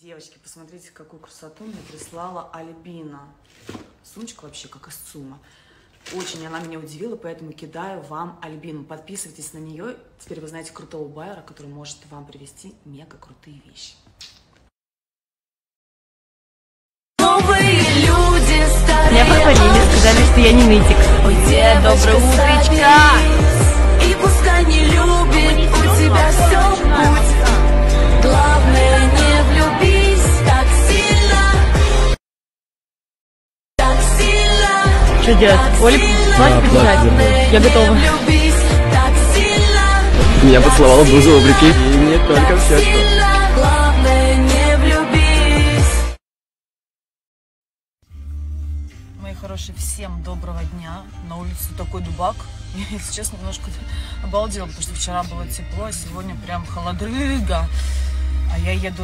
Девочки, посмотрите, какую красоту мне прислала Альбина. Сумочка вообще как из ЦУМа. Очень она меня удивила, поэтому кидаю вам Альбину. Подписывайтесь на нее. Теперь вы знаете крутого байера, который может вам привезти мега крутые вещи. Меня похвалили, сказали, что я не нытик. Ой, Доброе утречко! Что? Оле, платье побежать? Я готова. Не влюбись так сильно. Меня поцеловала Бузова, прикинь. И мне только в щечку. Сильно. Главное, не влюбись. Мои хорошие, всем доброго дня. На улице такой дубак. Я, если честно, немножко обалдела, потому что вчера было тепло, а сегодня прям холодрыга. А я еду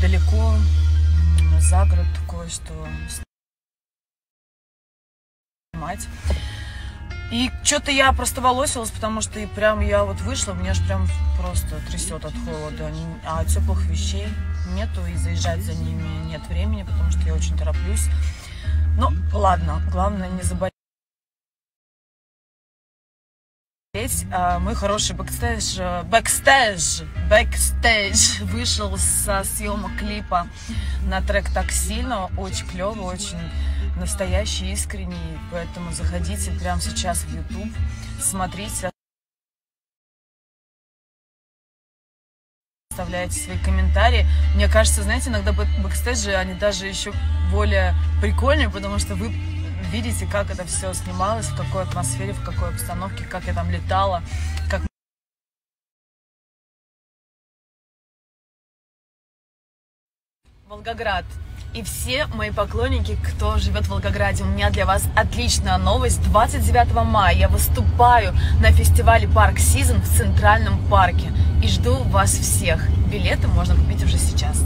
далеко, за город, кое-что снимать. И что-то я просто волосилась, потому что и прям я вот вышла, меня же прям просто трясет от холода. А теплых вещей нету, и заезжать за ними нет времени, потому что я очень тороплюсь. Ну, ладно, главное не заболеть. А, Мой хороший бэкстейдж, э, бэкстейдж, бэкстейдж вышел со съемок клипа на трек «Так сильно». Очень клевый, очень настоящий, искренний. Поэтому заходите прямо сейчас в YouTube, смотрите, оставляйте свои комментарии. Мне кажется, знаете, иногда бэк- бэкстейджи, они даже еще более прикольные, потому что вы видите, как это все снималось, в какой атмосфере, в какой обстановке, как я там летала, как Волгоград. И все мои поклонники, кто живет в Волгограде, у меня для вас отличная новость. 29 мая я выступаю на фестивале Парк Сизон в Центральном парке. И жду вас всех. Билеты можно купить уже сейчас.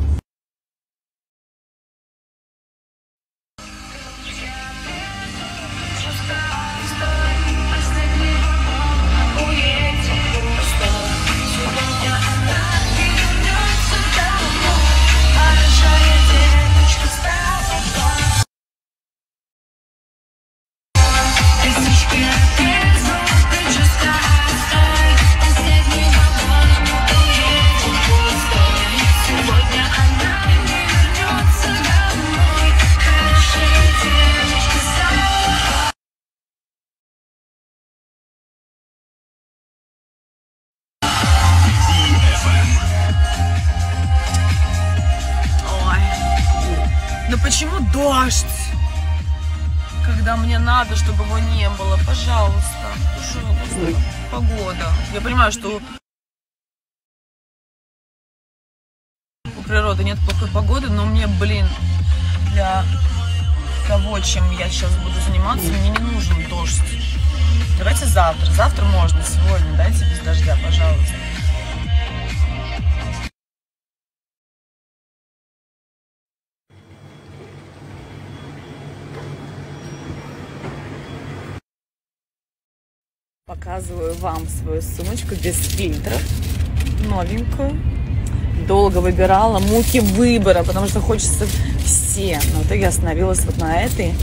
Ну почему дождь? Когда мне надо, чтобы его не было. Пожалуйста. Пожалуйста. Погода. Я понимаю, что у природы нет плохой погоды, но мне, блин, для того, чем я сейчас буду заниматься, мне не нужен дождь. Давайте завтра. Завтра можно, сегодня дайте без дождя, пожалуйста. Показываю вам свою сумочку без фильтров, новенькую. Долго выбирала, муки выбора, потому что хочется все. Но в итоге остановилась вот на этой.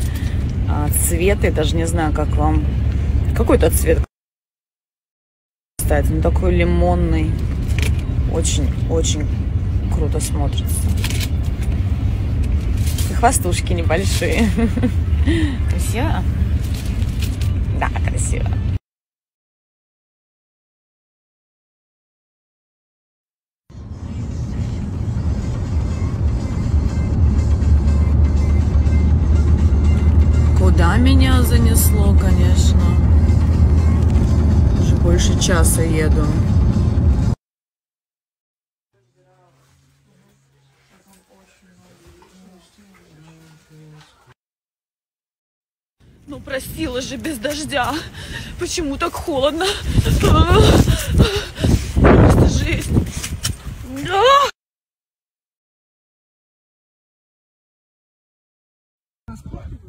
А, цвет, я даже не знаю, как вам... Какой-то цвет, кстати, ну такой лимонный. Очень-очень круто смотрится. И хвостушки небольшие. Красиво? Да, красиво. Куда меня занесло, конечно. Уже больше часа еду. Ну, просила же без дождя. Почему так холодно? Просто жесть. Да.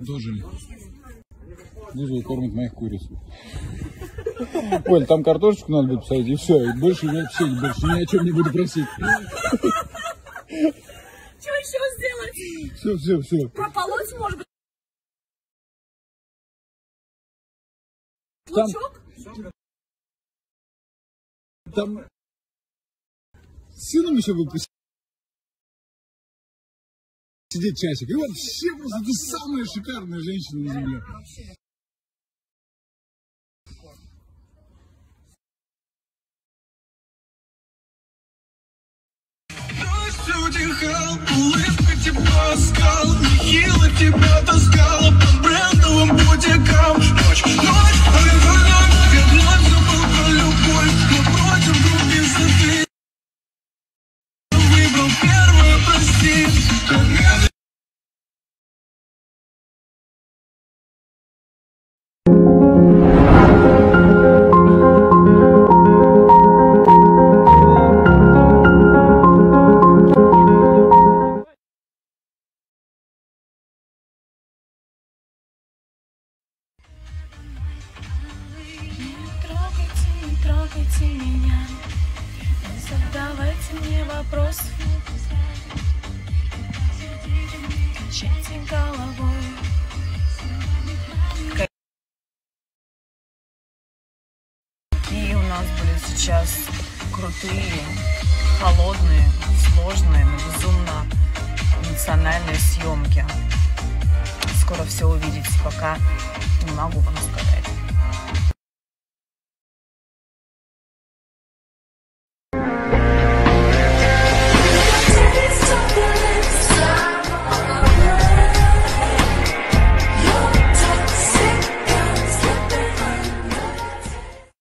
Дожили. Дожили кормят моих куриц. Оль, там картошечку надо будет посадить, и все. И больше я вообще больше ни о чем не буду просить. Что еще сделать? Все, все, все. Прополоть, может быть, Там, лучок? там сыном еще пос- сидеть часик. И вообще просто ты самая шикарная женщина на земле. Дождь утихал, улыбка тепла скал Нехило тебя таскала трогайте меня Не задавайте мне вопросы Качайте головой И у нас были сейчас крутые, холодные, сложные, но безумно эмоциональные съемки. Скоро все увидите, пока не могу вам сказать. Bye.